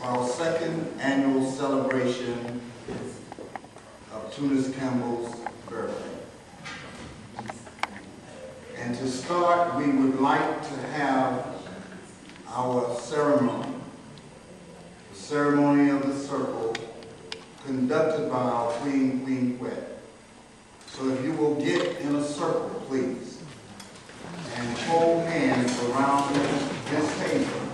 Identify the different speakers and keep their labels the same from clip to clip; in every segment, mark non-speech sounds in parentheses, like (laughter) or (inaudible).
Speaker 1: our second annual celebration of Tunis Campbell's birthday. And to start, we would like to have our ceremony, the ceremony of the circle, conducted by our Queen, Queen Quet. So if you will get in a circle, please, and hold hands around this table.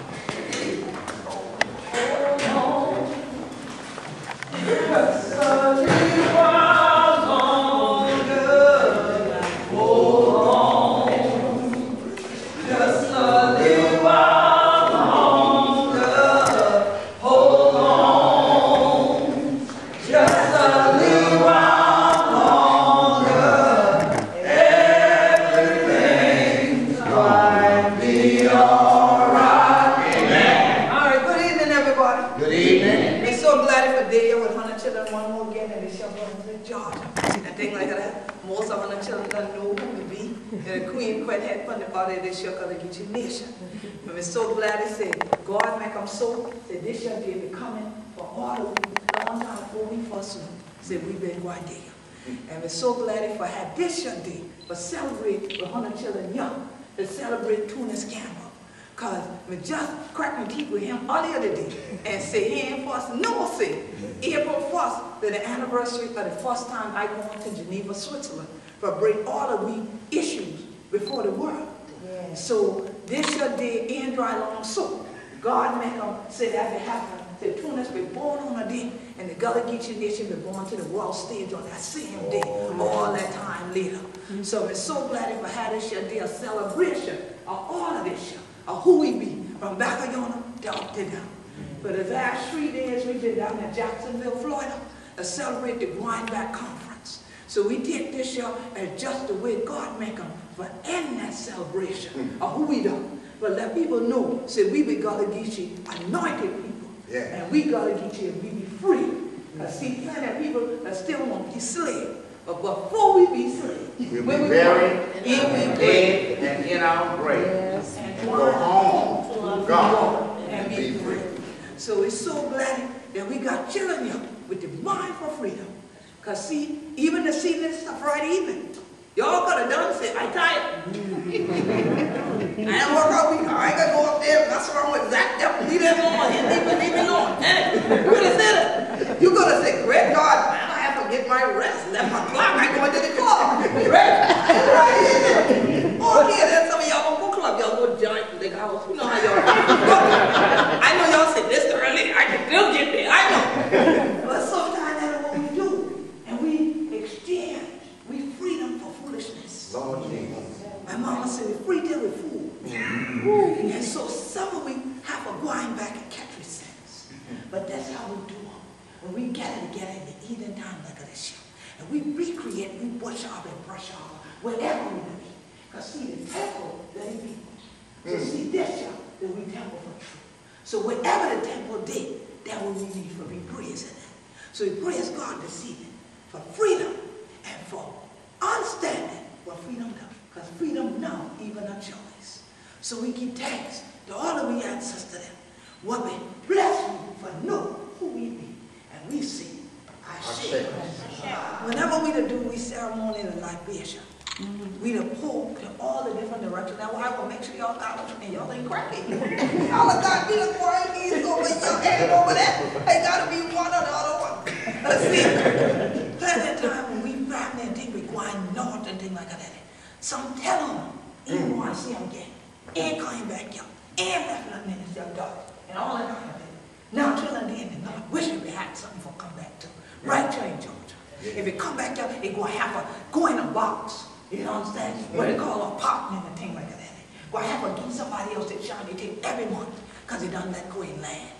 Speaker 2: Thing like that? Most of hundred children don't know who to be. And the queen quite had fun about it, they shall go to get you nation. And we're so glad to say, God make them so, that this shall be coming for all of you, long time before we first knew, said we've been right there. And we're so glad if for had this your day, for celebrate with hundred children young, to celebrate Tunis Campbell. Cause we just cracked my teeth with him earlier today and said he ain't for us no say April 1st, the anniversary of the first time I went to Geneva, Switzerland, for break all of we issues before the world. So this your day in dry long so God make them say that it happened. The Tunis be born on a day and the Gullah Geechee nation be born to the world stage on that same day, all that time later. Mm-hmm. So we're so glad if I had this your day, a celebration of all of this year of who we be, from yonder to up to down. For the last three days, we've been down in Jacksonville, Florida, to celebrate the Grindback Conference. So we take this year as just the way God make them for end that celebration of who we done. But let people know, say we be Gullah Geechee anointed people.
Speaker 1: Yeah.
Speaker 2: And we Gullah Geechee and we be free. Because see, plenty of people that still want to be slaves. But before we be slaves,
Speaker 1: We'll be
Speaker 2: we
Speaker 1: buried
Speaker 2: and we
Speaker 1: and
Speaker 2: dead,
Speaker 1: dead and in our grave.
Speaker 2: And
Speaker 1: To go home to God
Speaker 2: and be free. So we're so glad that we got children here with the mind for freedom. Because see, even the season stuff right even. Y'all could have done say, I tired. (laughs) I didn't work all week. I ain't gonna go up there mess around with Zach Devil. Leave that alone. He leave, leave me alone. Hey, you could have said it. You could have said, great God, man, I have to get my rest. Left my clock. I going to the club. (laughs) Right? Right. Oh, yeah, then some of y'all go club. Y'all go giant big house. You know how y'all I know y'all say this early. I can still get there. I know. But sometimes that's what we do. And we exchange. We freedom for foolishness.
Speaker 1: Lord Jesus.
Speaker 2: My mama said we free till we fool. And so some of we have a going back and catch we sins. But that's how we do it. When we gather together in the evening time like this year, and we recreate, we brush off and brush off wherever we be. Because see, the temple, let it be. So see, this that we temple for truth. So whatever the temple did, that what we need for we praise in it. So we praise God this evening for freedom and for understanding what freedom does. Because freedom now even a choice. So we give thanks to all of we ancestors them. What we bless you for know who we be. And we see I share. Whenever we to do we ceremony and libation, Mm-hmm. we to pull to all the different directions. Now I will make sure y'all got and y'all ain't cracking. (laughs) y'all have got be the quarantine over here and over there. They gotta be one or the other one. But see, plenty of time when we family and think we going north and things like that. Some tell them, even mm. want to see them again. Ain't coming back here. Ain't left nothing in his young daughter. And all that kind of thing. Now children they in the north wishing we had something for come back to. Right here in Georgia. If it come back there, it gonna a go in a box. You know what I'm saying? What they call a apartment and thing like that. Gonna have to somebody else that shine they take every month. Cause they done let go in land.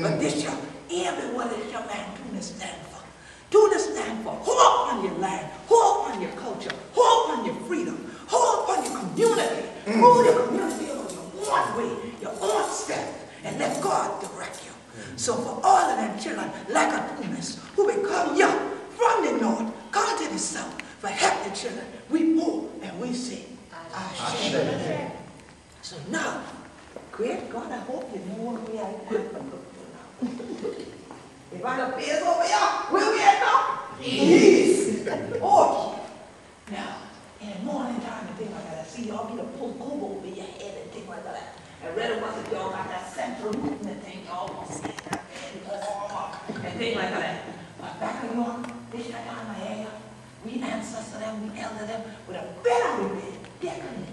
Speaker 2: But this year, everywhere this your man this stand for. Do the stand for. Hold on your land. Hold on your culture. Hold on your freedom. Hold on your community. Move your community on your own way, your own step, and let God direct you. So for all of them children, like a Tunis, who become young from the north, come to the south, for help the children, we move and we say, Ashe. So now, great God, I hope you know what we are equipped for. If I appears over here, where we at now? East. Oh, yeah. Now, in the morning time and things like that, I see y'all get a pull over your head and things like that. And ready was it y'all got that central movement thing, y'all gonna see that and things like that. But back in York, this that time my area, we ancestor them, we elder them with a better red decorated.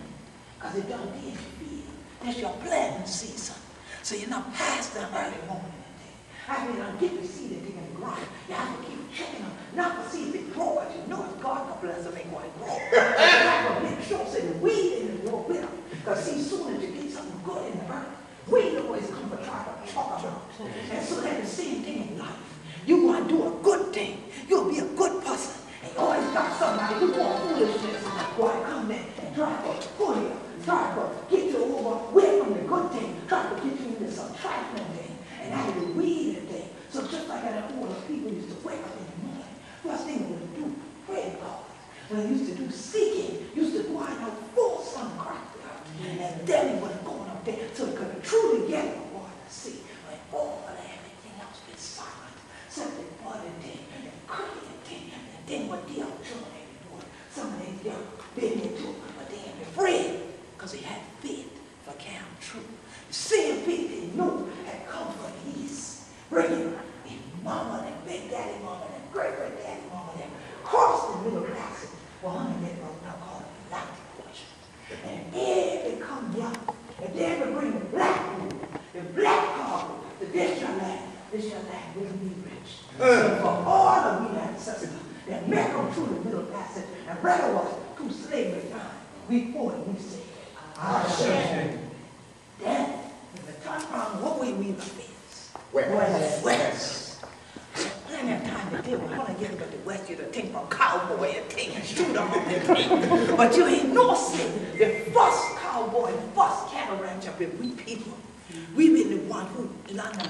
Speaker 2: Cause it don't be in the field. That's your planting season. So you're not past the early morning. I mean, I get to see the thing in the ground. You have to keep checking them, not to see if it grow, but you know if God can bless them, ain't going to grow. you have to make sure say the weed in the grow with them. Because see, soon as you get something good in the earth, weed always come to try to chalk them out. And so that's the same thing in life. You want to do a good thing. You'll be a good person. And you always got somebody who want foolishness. Why come in and try to pull you, try to get you over away from the good thing, try to get you into some trifling thing, and out of the weed and thing. So just like that older people used to wake up in the morning, first thing they would do, pray God. When they used to do seeking, used to go out and full sun cracked there. And then they would go up there so they could truly get the water to see. When all of everything else been silent, except the water thing and cooking thing, and then what the other children they were doing. Some of them young been into it, but they ain't been afraid because they had faith for Camp True. The same faith they know had come from the east, bringing in mama and big daddy mama and great great daddy mama them cross the middle passage. Well, honey, they wrote now called the black portion. And if they come young, if they ever bring the black rule, the black cargo, the this your land, this your land will be rich. So for all of we ancestors that make them through the middle bring us through slavery time, we for it, we say, Amen. Then, if the turn around, what way we the face?
Speaker 3: West.
Speaker 2: West. Plenty of time to deal with. When I get about the West, you to think from cowboy and take and shoot them up and take. But you ain't no sin. The first cowboy, the first cattle rancher been we people. We been the one who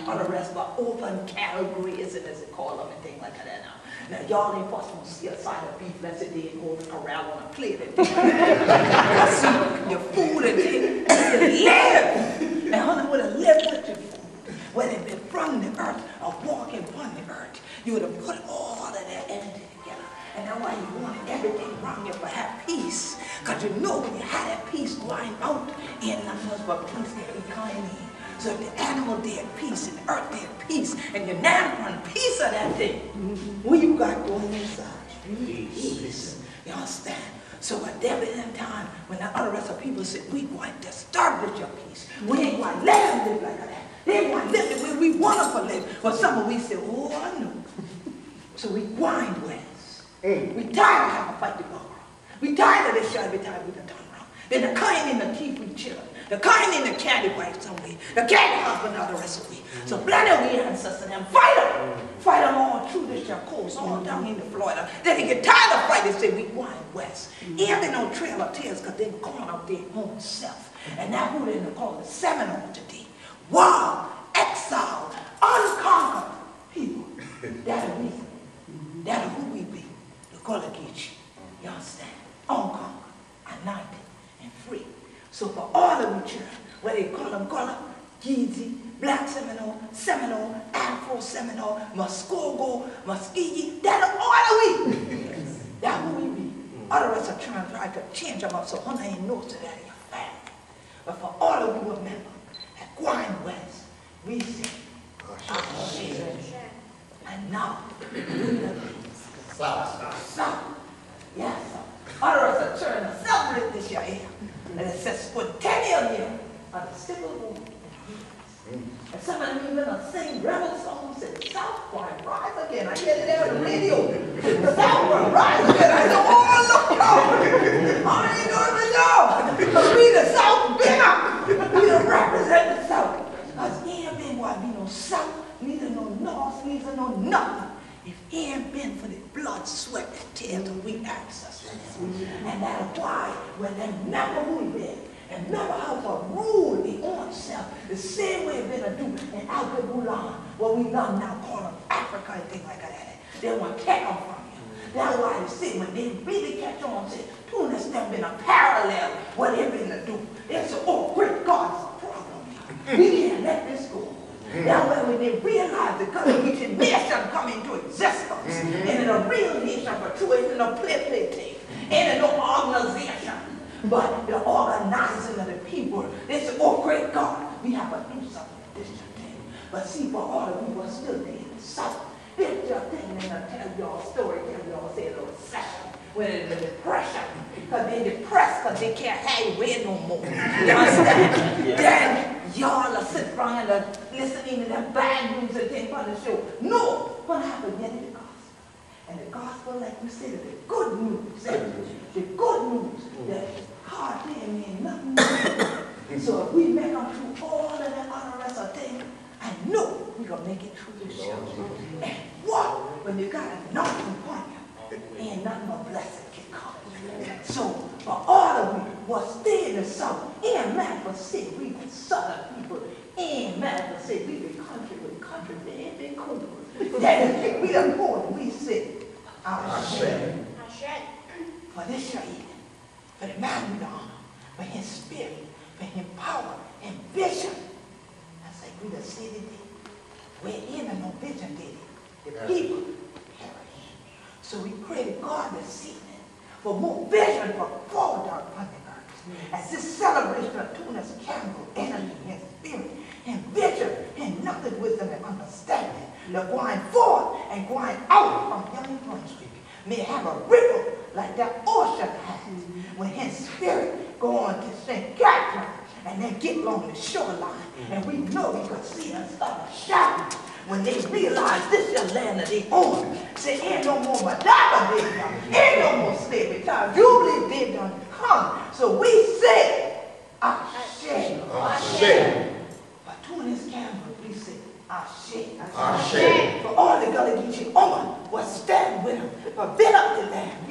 Speaker 2: all the rest about open cattle grazing, as they call them, and things like that now. Now, y'all ain't first gonna see a side of beef unless it did go to corral on a plate and things like that. see, your food and things, you live. And honey would have lived with your food. Whether it been from the earth or walking upon the earth, you would have put all of that energy together. And that's why you wanted everything around you to have peace. Because you know when you had that peace going out, in nothing else but peace coming in. So if the animal did peace and the earth did peace, and you're now run peace of that thing, what you got going inside? Peace. You understand? So at that in time, when the other rest of people said, we want to establish your peace. We ain't going to let them live like that. They ain't going to live the way we want them to live. But some of we say, oh, I know. So we grind west. We tired of having to fight the war. We tired of this shit every time we turn around. Then the kind in the teeth we chill. The kind in the candy wife some way. The candy husband all the rest of we. So of we ancestors them fight them. Fight them all through this your coast, all down into Florida. Then they get tired of fighting, say we grind west. Ain't been no trail of tears because they gone out their own self. And now who they call the Seminole today. Wild, exiled, unconquered people. That's we. That's who we be. The Gullah-Geechee. You understand? Unconquered, anointed, and free. So for all of you children, whether you call them Gullah, Geechee, Black Seminole, Seminole, Afro Seminole, Muskogee, Muskegee, that's all of we. That's who we be. Other us are trying to try to change them up so one ain't knows that in your family. But for all of you remember, at Guine West, we say, ah, And now, we South. South. Yes, sir. Us are trying to celebrate this year here. Says, spontaneous year the civil war. And some of them even are sing rebel songs and South boy rise again. I hear it on the radio. South boy rise again. I said, oh, look. I ain't doing the job. Because we the South up. We don't represent the South. Because ain't been what be no South, neither no North, neither no nothing. If it ain't been for the blood, sweat, and tears of we ancestors. And that's why when they never been, and remember how to rule the own self, the same way we're going to do in Alkebulan, what we done now call them Africa and things like that. They want to take them from you. That's why you see when they really catch on, say, Tunis them been a parallel what they been to do. They say, oh, great God, it's a problem here. We can't let this go. That's why we when they realize the Gullah nation come into existence, mm-hmm. and in a real nation, but true, it's in a play play thing, and in no organization, but the organizing of the people. They say, oh great God, we have to do something this thing. But see, for all of you are still there in the South, this just thing, and tell y'all a story, tell y'all say a recession, when it's a depression, because they're depressed because they can't hang with no more. (laughs) You understand? Then y'all are sitting around and listening to them bad news and things on the show. No, what happened yet in the gospel? And the gospel, like we said, is the good news. The good news that mm. Hard thing mean nothing. so if we make them through all of that other rest of things, I know we're going to make it through this show. And what? When you got anointing upon you, ain't nothing but blessing can come. So for all of you was stay in the south, mad for say we the southern people, mad for say we the country with country, they ain't been cool. That we done born, we say, our shame for this your for the man honor, for his spirit, for his power and vision. I say, we the city did. We're in and no vision did it. The people hand. So we pray to God this evening for more vision for forward upon the earth. As this celebration of Tunis Campbell, energy and spirit, and vision, and nothing wisdom and understanding, the going forth and going out from young Brunswick may have a ripple like that ocean has when his spirit go on to St. Catherine and they get along the shoreline. And we know we could see us start shouting when they realize this is the land that they own. Say, ain't no more Madonna they done. Ain't no more slavery time. Jubilee they done come. So we say, Ashe.
Speaker 3: Ashe.
Speaker 2: But Tunis Campbell, we say, Ashe.
Speaker 3: Ashe.
Speaker 2: For all the Gullah Geechee Oman was stand with him. For build up the land,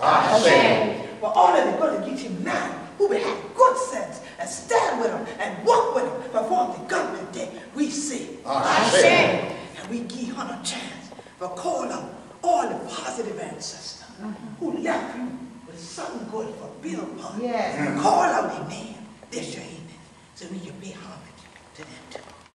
Speaker 2: we say,
Speaker 3: Ashe.
Speaker 2: For all of the Gullah Geechee man who will have good sense and stand with him and walk with him before the government day, we say,
Speaker 3: Ashe.
Speaker 2: Ah, ah, and we give him a chance for call on all the positive ancestors who left you with something good for build upon.
Speaker 4: Yes.
Speaker 2: Call out their name this your evening so we can pay homage to them too.